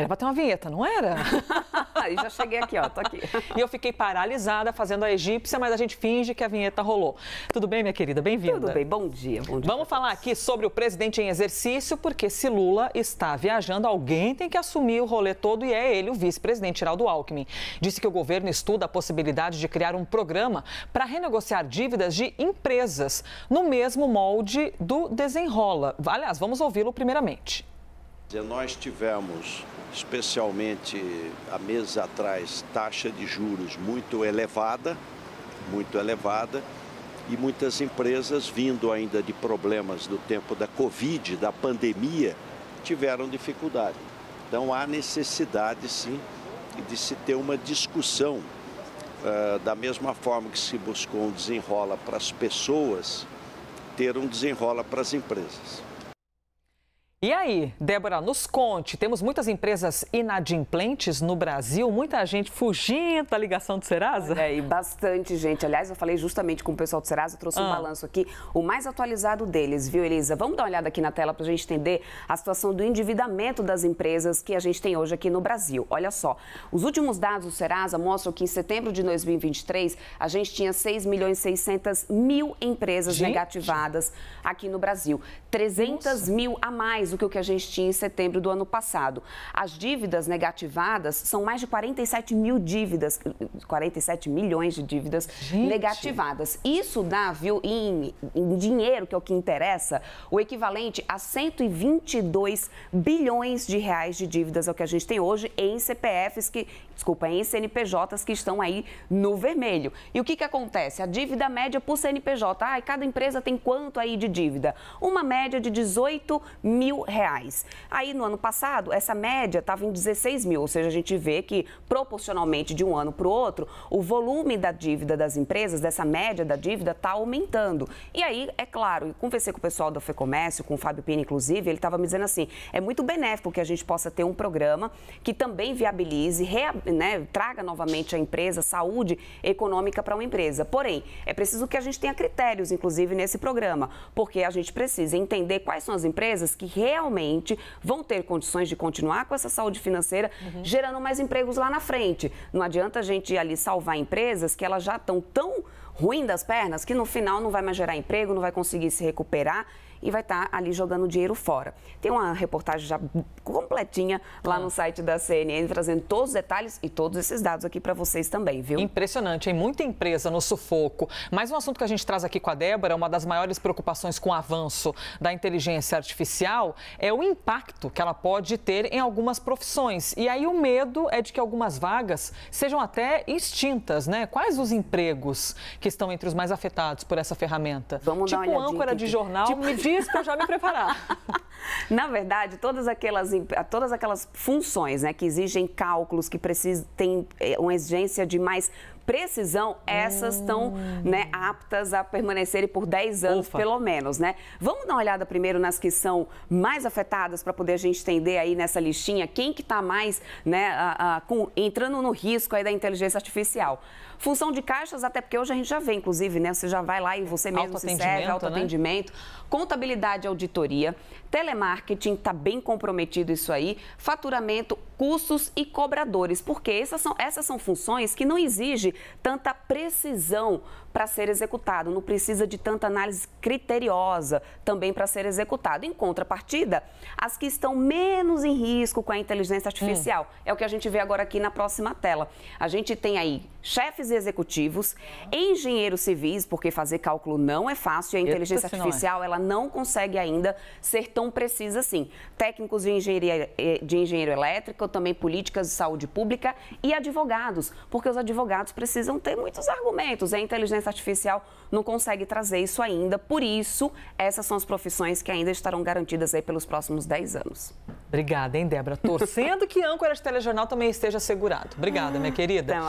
Era para ter uma vinheta, não era? e já cheguei aqui, ó, tô aqui. e eu fiquei paralisada fazendo a egípcia, mas a gente finge que a vinheta rolou. Tudo bem, minha querida? Bem-vinda. Tudo bem, bom dia, bom dia. Vamos falar aqui sobre o presidente em exercício, porque se Lula está viajando, alguém tem que assumir o rolê todo e é ele, o vice-presidente Geraldo Alckmin. Disse que o governo estuda a possibilidade de criar um programa para renegociar dívidas de empresas, no mesmo molde do Desenrola. Aliás, vamos ouvi-lo primeiramente. Nós tivemos especialmente há meses atrás, taxa de juros muito elevada, muito elevada, e muitas empresas, vindo ainda de problemas do tempo da Covid, da pandemia, tiveram dificuldade. Então há necessidade, sim, de se ter uma discussão, uh, da mesma forma que se buscou um desenrola para as pessoas, ter um desenrola para as empresas. E aí, Débora, nos conte, temos muitas empresas inadimplentes no Brasil, muita gente fugindo da ligação do Serasa? É, e bastante gente. Aliás, eu falei justamente com o pessoal do Serasa, trouxe um ah. balanço aqui, o mais atualizado deles, viu, Elisa? Vamos dar uma olhada aqui na tela para a gente entender a situação do endividamento das empresas que a gente tem hoje aqui no Brasil. Olha só, os últimos dados do Serasa mostram que em setembro de 2023, a gente tinha 6 milhões e 600 mil empresas gente. negativadas aqui no Brasil. 300 Nossa. mil a mais do que o que a gente tinha em setembro do ano passado. As dívidas negativadas são mais de 47 mil dívidas, 47 milhões de dívidas gente. negativadas. Isso dá, viu, em, em dinheiro, que é o que interessa, o equivalente a 122 bilhões de reais de dívidas é o que a gente tem hoje em CPFs que, desculpa, em CNPJs que estão aí no vermelho. E o que, que acontece? A dívida média por CNPJ, ah, cada empresa tem quanto aí de dívida? Uma média de 18 mil reais. Aí no ano passado, essa média estava em 16 mil, ou seja, a gente vê que proporcionalmente de um ano para o outro, o volume da dívida das empresas, dessa média da dívida, está aumentando. E aí, é claro, conversei com o pessoal da FEComércio, com o Fábio Pini, inclusive, ele estava me dizendo assim: é muito benéfico que a gente possa ter um programa que também viabilize, né, traga novamente a empresa saúde econômica para uma empresa. Porém, é preciso que a gente tenha critérios, inclusive, nesse programa, porque a gente precisa entender quais são as empresas que realmente vão ter condições de continuar com essa saúde financeira, uhum. gerando mais empregos lá na frente. Não adianta a gente ir ali salvar empresas que elas já estão tão ruim das pernas que no final não vai mais gerar emprego, não vai conseguir se recuperar e vai estar tá ali jogando dinheiro fora. Tem uma reportagem já completinha lá no site da CNN, trazendo todos os detalhes e todos esses dados aqui para vocês também, viu? Impressionante, hein? Muita empresa no sufoco. Mas um assunto que a gente traz aqui com a Débora, uma das maiores preocupações com o avanço da inteligência artificial é o impacto que ela pode ter em algumas profissões. E aí o medo é de que algumas vagas sejam até extintas, né? Quais os empregos que estão entre os mais afetados por essa ferramenta? Vamos tipo dar uma âncora de jornal, tipo... me diz para já me preparar. Na verdade, todas aquelas, todas aquelas funções né, que exigem cálculos, que precisam, têm é, uma exigência de mais precisão, essas estão hum. né, aptas a permanecerem por 10 anos, Ufa. pelo menos, né? Vamos dar uma olhada primeiro nas que são mais afetadas para poder a gente entender aí nessa listinha quem que está mais né, a, a, com, entrando no risco aí da inteligência artificial. Função de caixas, até porque hoje a gente já vê, inclusive, né? Você já vai lá e você mesmo se serve, autoatendimento, né? contabilidade e auditoria, telemarketing, está bem comprometido isso aí, faturamento, custos e cobradores, porque essas são, essas são funções que não exigem tanta precisão para ser executado, não precisa de tanta análise criteriosa também para ser executado. Em contrapartida, as que estão menos em risco com a inteligência artificial, hum. é o que a gente vê agora aqui na próxima tela. A gente tem aí chefes executivos, engenheiros civis, porque fazer cálculo não é fácil, a inteligência artificial ela não consegue ainda ser tão precisa assim. Técnicos de engenharia eh, de engenheiro elétrico, também políticas de saúde pública e advogados, porque os advogados precisam ter muitos argumentos. A inteligência artificial não consegue trazer isso ainda. Por isso, essas são as profissões que ainda estarão garantidas aí pelos próximos 10 anos. Obrigada, hein, Débora? Torcendo que âncora de telejornal também esteja assegurado. Obrigada, minha querida. Então,